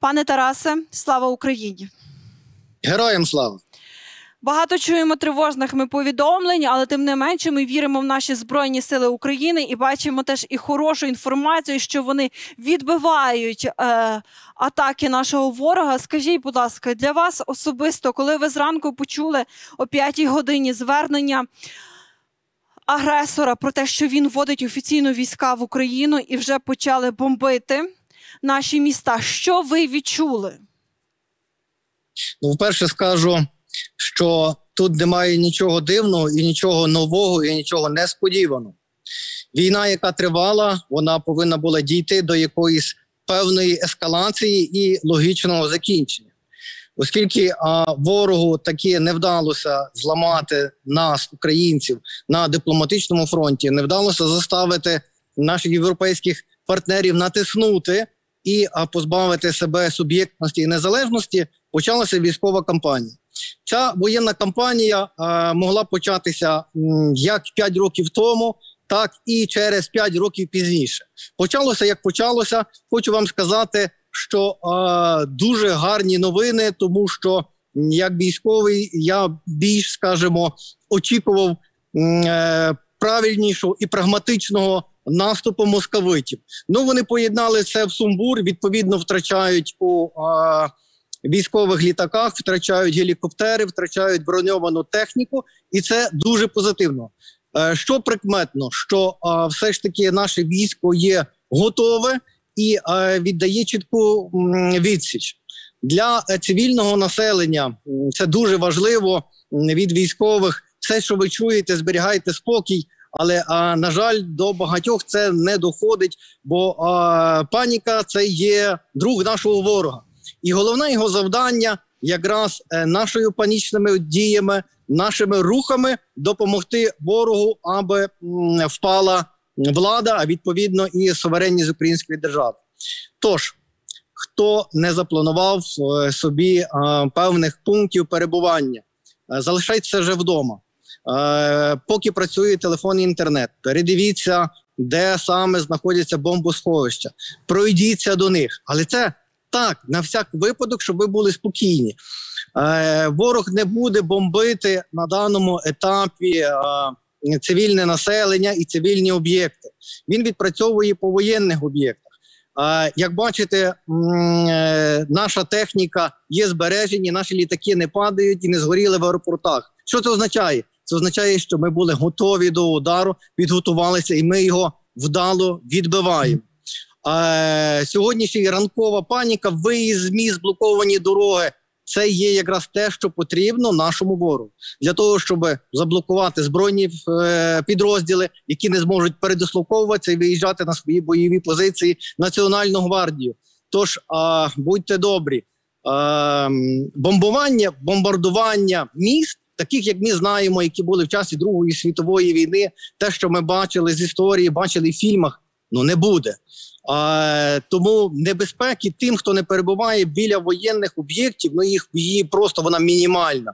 Пане Тарасе, слава Україні! Героям слава! Багато чуємо тривожних ми повідомлень, але тим не менше ми віримо в наші збройні сили України і бачимо теж і хорошу інформацію, що вони відбивають е, атаки нашого ворога. Скажіть, будь ласка, для вас особисто, коли ви зранку почули о 5 годині звернення агресора про те, що він вводить офіційно війська в Україну і вже почали бомбити наші міста, що ви відчули? Ну, вперше скажу що тут немає нічого дивного і нічого нового, і нічого несподіваного. Війна, яка тривала, вона повинна була дійти до якоїсь певної ескалації і логічного закінчення. Оскільки а, ворогу таки не вдалося зламати нас, українців, на дипломатичному фронті, не вдалося заставити наших європейських партнерів натиснути і позбавити себе суб'єктності і незалежності, почалася військова кампанія. Ця воєнна кампанія могла початися як 5 років тому, так і через 5 років пізніше. Почалося як почалося. Хочу вам сказати, що дуже гарні новини, тому що як військовий я більш скажімо, очікував е, правильнішого і прагматичного наступу московитів. Ну вони поєднали це в сумбур. Відповідно, втрачають у. Е, військових літаках, втрачають гелікоптери, втрачають броньовану техніку, і це дуже позитивно. Е, що прикметно, що все ж таки наше військо є готове і е, віддає чітку відсіч для е, цивільного населення. Це дуже важливо від військових. Все, що ви чуєте, зберігайте спокій. Але а, на жаль, до багатьох це не доходить, бо а, паніка це є друг нашого ворога. І головне його завдання якраз е, нашими панічними діями, нашими рухами допомогти ворогу, аби впала влада, а відповідно і суверенність української держави. Тож хто не запланував е, собі певних пунктів перебування, е, залишайтеся вже вдома. Поки працює телефон і інтернет, передивіться, де саме знаходяться бомбосховища, пройдіться до них, але це так, на всяк випадок, щоб ви були спокійні. Е, Ворог не буде бомбити на даному етапі е, цивільне населення і цивільні об'єкти. Він відпрацьовує по воєнних об'єктах. Е, як бачите, е, наша техніка є збережені, наші літаки не падають і не згоріли в аеропортах. Що це означає? Це означає, що ми були готові до удару, підготувалися, і ми його вдало відбиваємо. Е, Сьогоднішня ранкова паніка, виїзд з міст, блоковані дороги. Це є якраз те, що потрібно нашому ворогу для того, щоб заблокувати збройні е, підрозділи, які не зможуть передислоковуватися і виїжджати на свої бойові позиції Національну гвардію. Тож е, будьте добрі, е, бомбування, бомбардування міст, таких як ми знаємо, які були в часі Другої світової війни, те, що ми бачили з історії, бачили в фільмах, ну не буде. А, Тому небезпеки тим, хто не перебуває біля воєнних об'єктів, ну їх її просто вона мінімальна.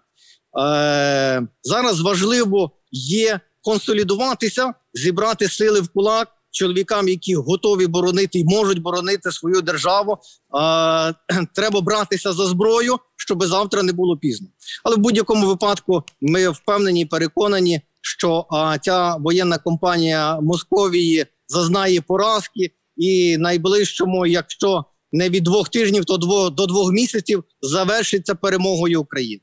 А, зараз важливо є консолідуватися, зібрати сили в кулак чоловікам, які готові боронити і можуть боронити свою державу. А, Треба братися за зброю, щоб завтра не було пізно. Але в будь-якому випадку ми впевнені і переконані, що а, ця воєнна компанія Московії зазнає поразки і найближчому, якщо не від двох тижнів, то дво, до двох місяців завершиться перемогою України.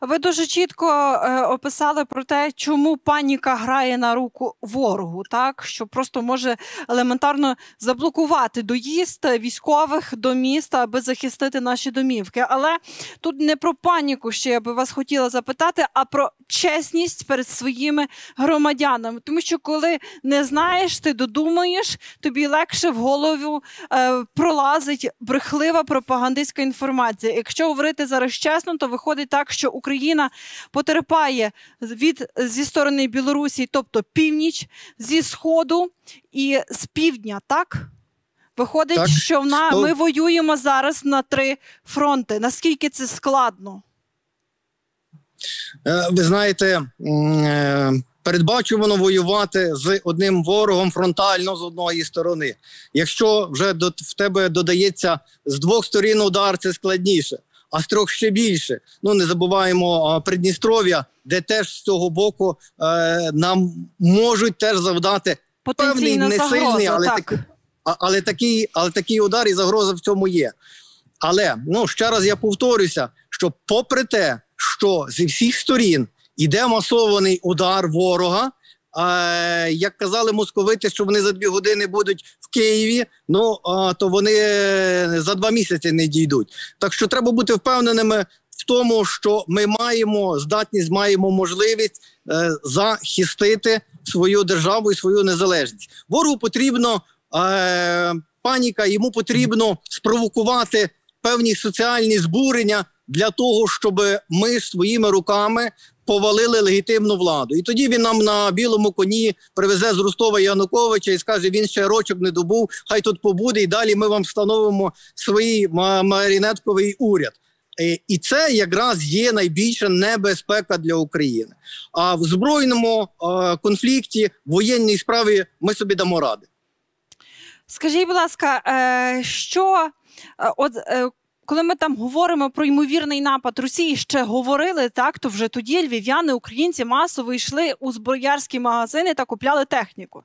Ви дуже чітко е, описали про те, чому паніка грає на руку ворогу, так що просто може елементарно заблокувати доїзд військових до міста, аби захистити наші домівки. Але тут не про паніку, ще я би вас хотіла запитати, а про чесність перед своїми громадянами. Тому що коли не знаєш, ти додумаєш, тобі легше в голову е, пролазить брехлива пропагандистська інформація. Якщо говорити зараз чесно, то виходить так, що Україна потерпає від зі сторони Білорусі, тобто північ, зі сходу і з півдня, так? Виходить, так. що вона, ми воюємо зараз на три фронти. Наскільки це складно? Е, ви знаєте, е, передбачувано воювати з одним ворогом фронтально з одної сторони. Якщо вже в тебе додається з двох сторін удар, це складніше, а з трьох ще більше. Ну не забуваємо Придністров'я, де теж з цього боку е, нам можуть теж завдати певний не сильний, але так. такий, але такий, але такий удар і загроза в цьому є. Але ну ще раз я повторюся, що попри те, що зі всіх сторін іде масований удар ворога. А, як казали московити, що вони за дві години будуть в Києві, ну а, то вони е, за два місяці не дійдуть. Так що треба бути впевненими в тому, що ми маємо здатність, маємо можливість е, захистити свою державу і свою незалежність. Ворогу потрібно е, паніка, йому потрібно спровокувати певні соціальні збурення для того, щоб ми своїми руками повалили легітимну владу. І тоді він нам на білому коні привезе з Ростова Януковича і скаже: він ще рочок не добув, хай тут побуде, і далі ми вам встановимо свій марінетковий уряд. Е, І це якраз є найбільша небезпека для України. А в збройному конфлікті, в воєнній справі ми собі дамо ради. Скажіть, будь ласка, е, що е, от. Коли ми там говоримо про ймовірний напад Росії, ще говорили так, то вже тоді львів'яни, українці масово йшли у зброярські магазини та купляли техніку.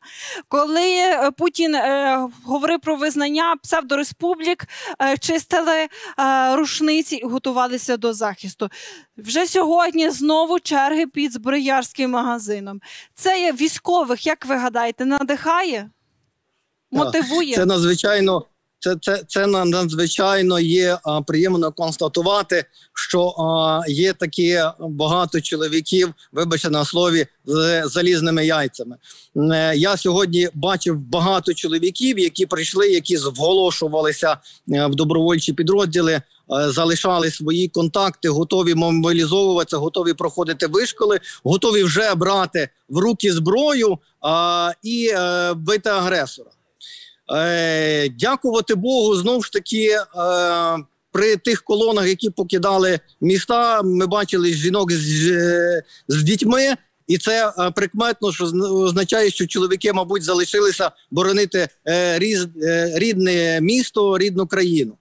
Коли е, Путін е, говорив про визнання псевдореспублік, е, чистили е, рушниці і готувалися до захисту. Вже сьогодні знову черги під зброярським магазином. Це є військових, як ви гадаєте, надихає? Мотивує? Це надзвичайно. Це, це, це на- надзвичайно є а, приємно констатувати, що а, є такі багато чоловіків, вибачте на слові, з залізними яйцями. Е, Я сьогодні бачив багато чоловіків, які прийшли, які зголошувалися е, в добровольчі підрозділи, е, залишали свої контакти, готові мобілізовуватися, готові проходити вишколи, готові вже брати в руки зброю а, і е, бити агресора. Е, дякувати Богу, знову ж таки. Е, при тих колонах, які покидали міста, ми бачили жінок з, з дітьми, і це е, прикметно, що означає, що чоловіки, мабуть, залишилися боронити е, різ, е, рідне місто, рідну країну.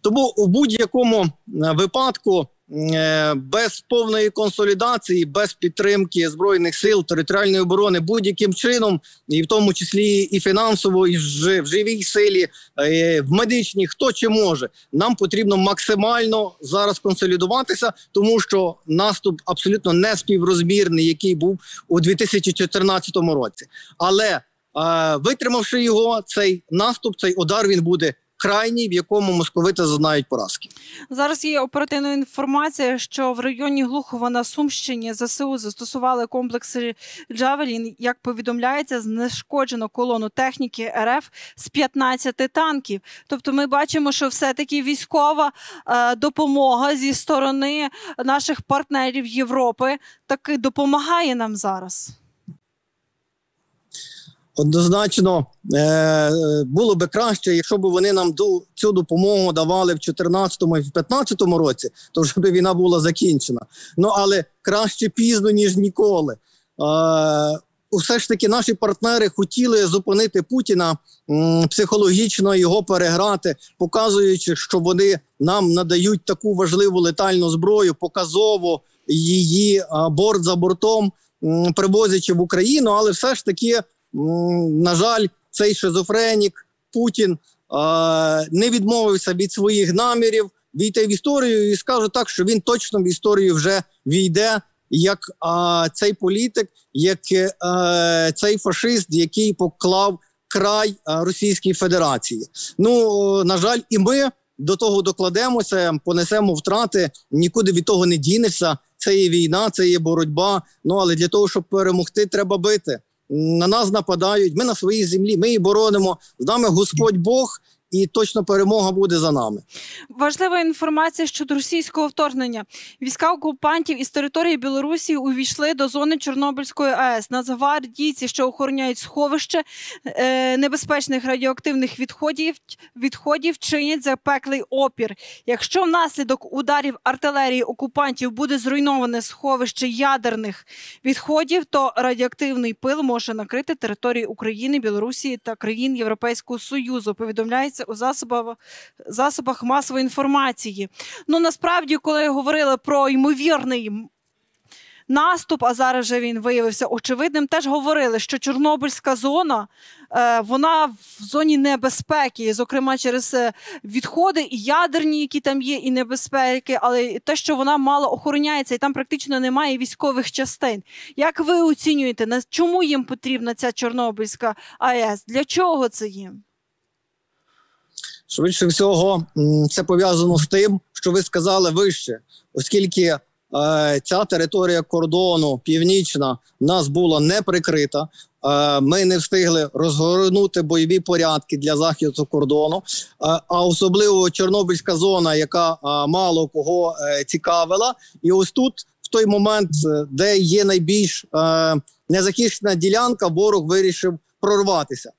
Тому у будь-якому е, випадку. Е, Без повної консолідації, без підтримки збройних сил територіальної оборони будь-яким чином, і в тому числі і фінансово, і в живій силі, е, в медичній, хто чи може, нам потрібно максимально зараз консолідуватися, тому що наступ абсолютно не співрозмірний, який був у 2014 році. Але е, витримавши його, цей наступ, цей удар він буде крайній, в якому московити зазнають поразки. Зараз є оперативна інформація, що в районі Глухова на Сумщині ЗСУ застосували комплекси Джавелін. Як повідомляється, знешкоджено колону техніки РФ з 15 танків. Тобто, ми бачимо, що все-таки військова е, допомога зі сторони наших партнерів Європи таки допомагає нам зараз. Однозначно е, було би краще, якщо б вони нам цю допомогу давали в 2014 і в 2015 році, то вже б війна була закінчена. Ну але краще пізно ніж ніколи. Е, все ж таки наші партнери хотіли зупинити Путіна психологічно його переграти, показуючи, що вони нам надають таку важливу летальну зброю, показово її борт за бортом привозячи в Україну, але все ж таки. На жаль, цей шизофренік Путін не відмовився від своїх намірів війти в історію і скажу так, що він точно в історію вже війде як е, цей політик, як е, цей фашист, який поклав край е, Російській Федерації. Ну на жаль, і ми до того докладемося, понесемо втрати, нікуди від того не дінешся. Це є війна, це є боротьба. Ну але для того, щоб перемогти, треба бити на нас нападають. Ми на своїй землі, ми її боронимо. З нами Господь Бог, і точно перемога буде за нами. Важлива інформація щодо російського вторгнення. Війська окупантів із території Білорусі увійшли до зони Чорнобильської АЕС. Нацгвардійці, що охороняють сховище е, небезпечних радіоактивних відходів, відходів, чинять запеклий опір. Якщо внаслідок ударів артилерії окупантів буде зруйноване сховище ядерних відходів, то радіоактивний пил може накрити території України, Білорусі та країн Європейського Союзу. Повідомляється у засобах засобах масової інформації. Ну насправді, коли говорили про ймовірний наступ, а зараз вже він виявився очевидним, теж говорили, що Чорнобильська зона е, вона в зоні небезпеки, зокрема через е, відходи і ядерні, які там є, і небезпеки, але те, що вона мало охороняється, і там практично немає військових частин. Як ви оцінюєте, чому їм потрібна ця Чорнобильська АЕС? Для чого це їм? Швидше всього, це пов'язано з тим, що ви сказали вище, оскільки е, ця територія кордону північна нас була не прикрита. Е, ми не встигли розгорнути бойові порядки для захисту кордону, е, а особливо Чорнобильська зона, яка мало кого цікавила, і ось тут. В той момент, де є найбільш незахищена ділянка, ворог вирішив прорватися.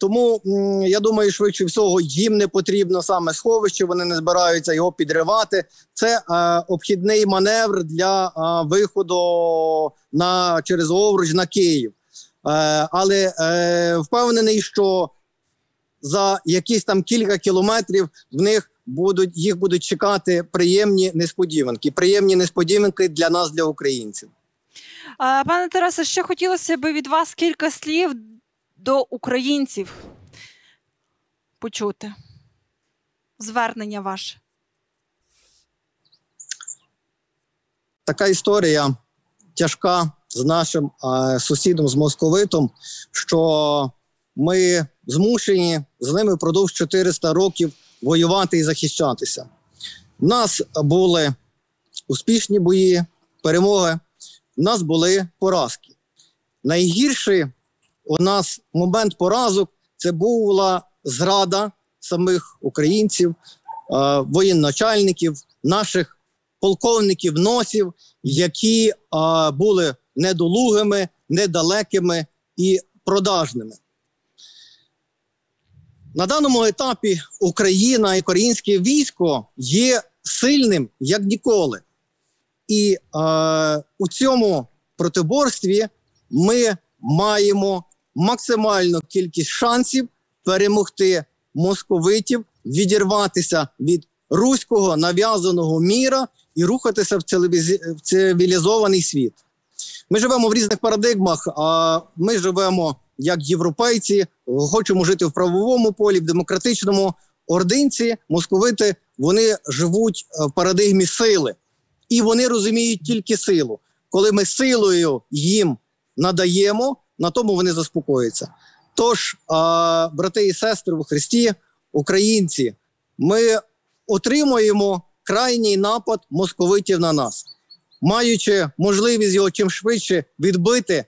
Тому я думаю, швидше всього їм не потрібно саме сховище. Вони не збираються його підривати. Це е, обхідний маневр для е, виходу на через Овруч на Київ. Е, але е, впевнений, що за якісь там кілька кілометрів в них будуть їх будуть чекати приємні несподіванки. Приємні несподіванки для нас, для українців. Пане Тарасе, ще хотілося б від вас кілька слів до українців почути? Звернення ваше. Така історія тяжка з нашим е, сусідом, з московитом, що ми змушені з ними впродовж 400 років воювати і захищатися. У нас були успішні бої, перемоги, у нас були поразки. Найгірші у нас момент поразок це була зрада самих українців, е, воєначальників, наших полковників носів, які е, були недолугими, недалекими і продажними. На даному етапі Україна і українське військо є сильним як ніколи. І е, у цьому протиборстві ми маємо максимальну кількість шансів перемогти московитів, відірватися від руського нав'язаного міра і рухатися в цивілізований світ. Ми живемо в різних парадигмах, а ми живемо як європейці, хочемо жити в правовому полі, в демократичному ординці, московити вони живуть в парадигмі сили, і вони розуміють тільки силу. Коли ми силою їм надаємо, на тому вони заспокояться. Тож, брати і сестри у Христі, українці, ми отримуємо крайній напад московитів на нас, маючи можливість його чим швидше відбити,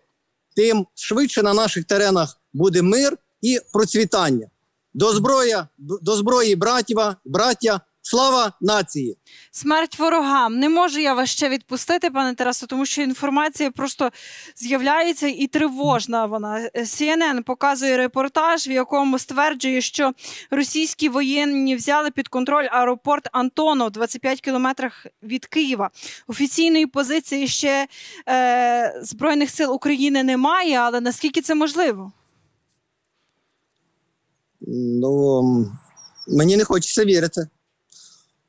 тим швидше на наших теренах буде мир і процвітання. До зброї, до зброї братів, браття Слава нації! Смерть ворогам. Не можу я вас ще відпустити, пане Тарасу, тому що інформація просто з'являється і тривожна. Вона CNN показує репортаж, в якому стверджує, що російські воєнні взяли під контроль аеропорт Антонов 25 кілометрах від Києва. Офіційної позиції ще е, Збройних сил України немає, але наскільки це можливо? Ну мені не хочеться вірити.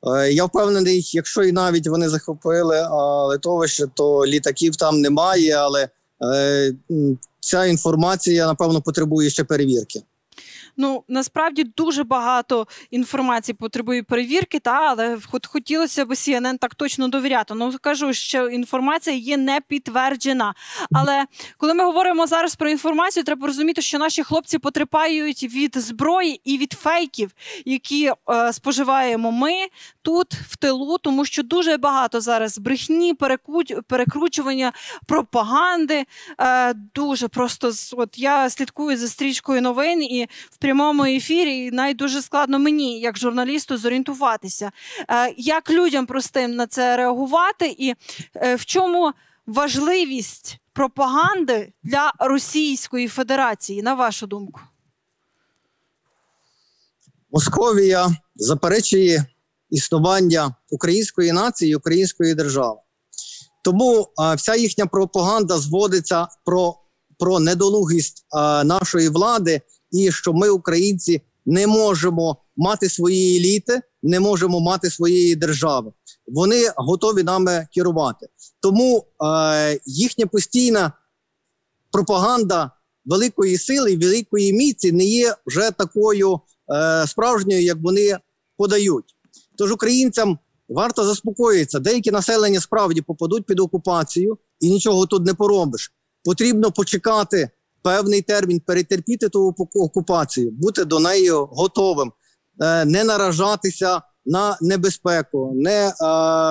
Е, я впевнений, якщо і навіть вони захопили литовище, то літаків там немає, але е, ця інформація напевно потребує ще перевірки. Ну насправді дуже багато інформації потребує перевірки, та але хотілося б CNN так точно довіряти. Ну кажу, що інформація є не підтверджена. Але коли ми говоримо зараз про інформацію, треба розуміти, що наші хлопці потерпають від зброї і від фейків, які е, споживаємо ми тут в тилу, тому що дуже багато зараз брехні, перекручування пропаганди. Е, Дуже просто от я слідкую за стрічкою новин і в прямому ефірі, і навіть дуже складно мені, як журналісту, зорієнтуватися, е, як людям простим на це реагувати, і е, в чому важливість пропаганди для Російської Федерації, на вашу думку? Московія заперечує існування української нації, і української держави. Тому а, вся їхня пропаганда зводиться про, про недолугість а, нашої влади, і що ми, українці, не можемо мати свої еліти, не можемо мати своєї держави. Вони готові нами керувати. Тому е, їхня постійна пропаганда великої сили великої міці не є вже такою е, справжньою, як вони подають. Тож українцям варто заспокоїтися. Деякі населення справді попадуть під окупацію і нічого тут не поробиш. Потрібно почекати певний термін, перетерпіти ту окупацію, бути до неї готовим, е, не наражатися на небезпеку, не е,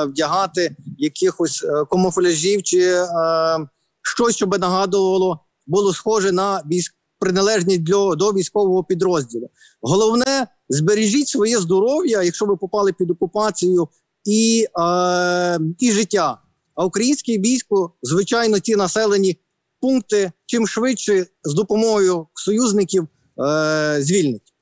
вдягати якихось е, камуфляжів чи щось, що би нагадувало, було схоже на військ приналежність до, до військового підрозділу. Головне, збережіть своє здоров'я, якщо ви попали під окупацію, і, е, і життя. А українське військо, звичайно, ті населені пункти чим швидше з допомогою союзників е, звільнить.